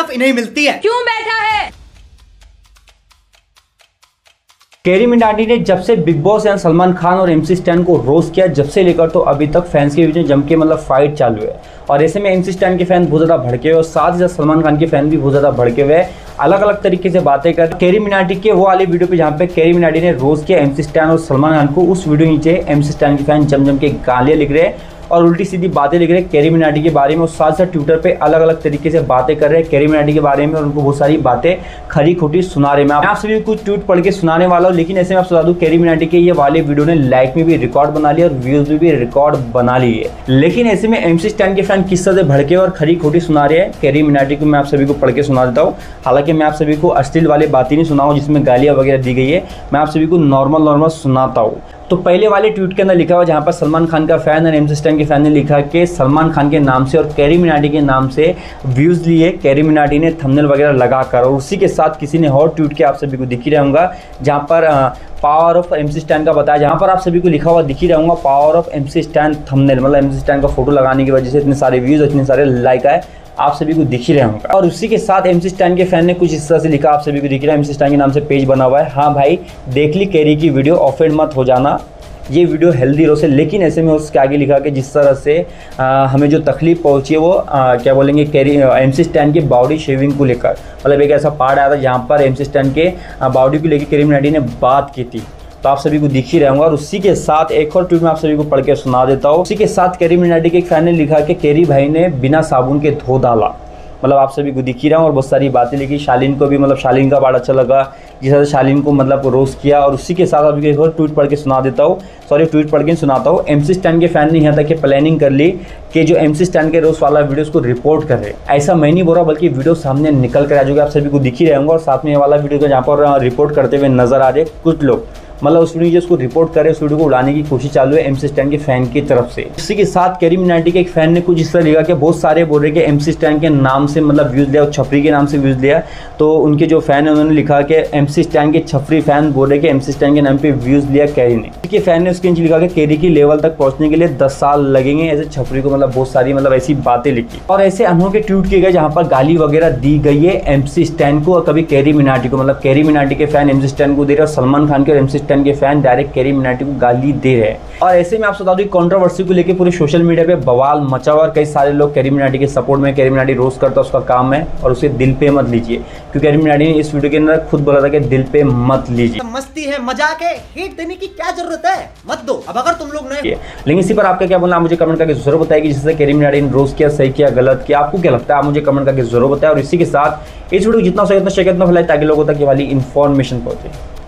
शर्फ इन्हें मिलती है। क्यों बैठा है? कैरी मिनाटी ने जब से बिग बॉस या सलमान खान और एमसी स्टैन को रोज किया जब से लेकर तो अभी तक फैंस के बीच में जम के मतलब फाइट चालू है। और ऐसे में एमसी स्टैन के फ़ैन बहुत ज़्यादा भड़के हुए और साथ ही साथ सलमान खान के फ़ैन भी बहुत ज़्यादा भड़के हुए अलग अलग तरीके से बातें कर कैरी मिनाटी के वो वाली वीडियो पे जहाँ पे कैरी मिनाटी ने रोज किया एमसी स्टैन और सलमान खान को उस वीडियो नीचे एमसी स्टैन के फ़ैन जम जम के गालियाँ लिख रहे हैं। और उल्टी सीधी बातें लिख रहे हैं। कैरी मिनाटी के बारे में और साथ साथ ट्विटर पे अलग अलग तरीके से बातें कर रहे हैं। कैरी मिनाटी के बारे में और उनको बहुत सारी बातें खरी खोटी सुना रहे मैं आप सभी कुछ ट्वीट पढ़ के सुनाने वाला हूँ, लेकिन ऐसे में आप बता दूँ, कैरी मिनाटी के ये वाले वीडियो ने लाइक में भी रिकॉर्ड बना लिया और व्यूज़ में भी रिकॉर्ड बना ली है लेकिन ऐसे में एमसी स्टैंड के फ़ैन किस तरह भड़के और खरी खोटी सुना रहे हैं। कैरी मिनाटी को मैं आप सभी को पढ़ के सुना देता हूँ। हालाँकि मैं आप सभी को अश्लील वाली बातें नहीं सुनाऊँ, जिसमें गालियाँ वगैरह दी गई है। मैं आप सभी को नॉर्मल नॉर्मल सुनाता हूँ। तो पहले वाले ट्वीट के अंदर लिखा हुआ जहाँ पर सलमान खान का फ़ैन और एम सिस्टम के फ़ैन ने लिखा कि सलमान खान के नाम से और कैरी मिनाटी के नाम से व्यूज़ लिए कैरी मिनाटी ने थंबनेल वगैरह लगाकर, और उसी के साथ किसी ने और ट्वीट के आप सभी को दिख रहूँगा जहाँ पर power of M C Stan का बताया, जहाँ पर आप सभी को लिखा हुआ दिख रहूँगा power of M C Stan thumbnail मतलब एम सी स्टैंड का फ़ोटो लगाने की वजह से इतने सारे व्यूज़ इतने सारे लाइक आए। आप सभी को दिख ही रहे होंगे। और उसी के साथ एम स्टैंड के फ़ैन ने कुछ इस तरह से लिखा आप सभी को दिख रहा है। एम स्टैंड के नाम से पेज बना हुआ है। हाँ भाई देख ली कैरी की वीडियो ऑफेंड मत हो जाना। ये वीडियो हेल्दी रोसे लेकिन ऐसे में उसके आगे लिखा कि जिस तरह से आ, हमें जो तकलीफ़ पहुँची है वो आ, क्या बोलेंगे कैरी एम सी स्टैंड की बॉडी शेविंग को लेकर। मतलब एक ऐसा पार्ट आया था जहाँ पर एम सी स्टैंड के बॉडी को लेकर करीम नाडी ने बात की थी। तो आप सभी को दिख ही रहूँगा और उसी के साथ एक और ट्वीट में आप सभी को पढ़ के सुना देता हूँ। उसी के साथ कैरी मिनाडी के फ़ैन ने लिखा कि कैरी भाई ने बिना साबुन के धो डाला। मतलब आप सभी को दिख ही रहा हूँ और बहुत सारी बातें लिखी। शालीन को भी मतलब शालीन का पार्ट अच्छा लगा, जिस तरह शालीन को मतलब रोस्ट किया। और उसी के साथ अभी एक और ट्वीट पढ़ के सुना देता हूँ। सॉरी ट्वीट पढ़ के सुनाता हूँ। एम सी स्टैंड के फ़ैन ने यहाँ तक कि प्लानिंग कर ली कि जो एम सी स्टैंड के रोस्ट वाला वीडियो को रिपोर्ट कर ऐसा मैं नहीं बोल रहा, बल्कि वीडियो सामने निकल कर आ जाएगा आप सभी को दिख रहेंगे और साथ में ये वाला वीडियो को जहाँ पर रिपोर्ट करते हुए नज़र आ रहे कुछ लोग। मतलब उस वीडियो उसको रिपोर्ट करे उस वीडियो को उड़ाने की कोशिश चालू है एमसी स्टैंड के फ़ैन की तरफ़ से। इसी के साथ कैरी मिनाटी के एक फ़ैन ने कुछ इस तरह लिखा कि बहुत सारे बोल रहे कि एमसी स्टैंड के नाम से मतलब व्यूज़ लिया, और छपरी के नाम से व्यूज़ लिया। तो उनके जो फ़ैन है, उन्होंने लिखा कि एमसी स्टैंड के छपरी फ़ैन बोल रहे कि स्टैंड के नाम पे व्यूज़ लिया कैरी ने। उसके फ़ैन ने उसके नीचे लिखा कि कैरी की लेवल तक पहुँचने के लिए दस साल लगेंगे ऐसे छपरी को मतलब बहुत सारी मतलब ऐसी बातें लिखी। और ऐसे अनोखे ट्वीट किए गए जहाँ पर गाली वगैरह दी गई है एमसी स्टैंड को, और कभी कैरी मिनाटी को। मतलब कैरी मिनाटी के फ़ैन एमसी स्टैंड को दे रहे और सलमान खान के और स्टैंड के फ़ैन डायरेक्ट कैरी मिनाटी को गाली दे रहे हैं। और ऐसे में आप बता दूँ कॉन्ट्रोवर्सी को लेकर पूरे सोशल मीडिया पे बवाल मचा हुआ और कई सारे लोग कैरी मिनाटी के सपोर्ट में कैरी मिनाटी रोज करता उसका काम है और उसे दिल पे मत लीजिए। क्योंकि कैरी मिनाटी ने इस वीडियो के अंदर खुद बोला था कि दिल पे मत लीजिए। मस्ती है मज़ाक है हिट देने की क्या ज़रूरत है? मत दो। अब अगर तुम लोग नहीं लेकिन इसी पर आपका क्या बोलना मुझे कमेंट करके ज़रूर बताएगी जिससे कैरी मिनाटी ने रोज किया सही किया गलत किया। आपको क्या लगता है? आप मुझे कमेंट करके ज़रूर बताए और इसी के साथ इस वीडियो जितना सही उतना शेयर कितना फैलाए ताकि लोगों तक ये वाली इन्फॉर्मेशन पहुँचे।